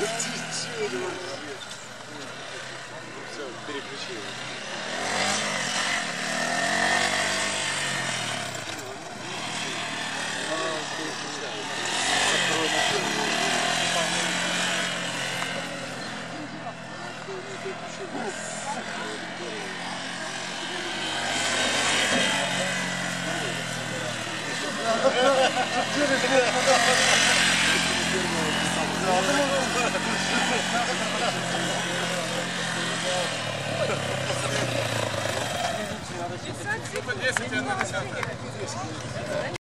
Все, переключи Открой на よろしくお願いします。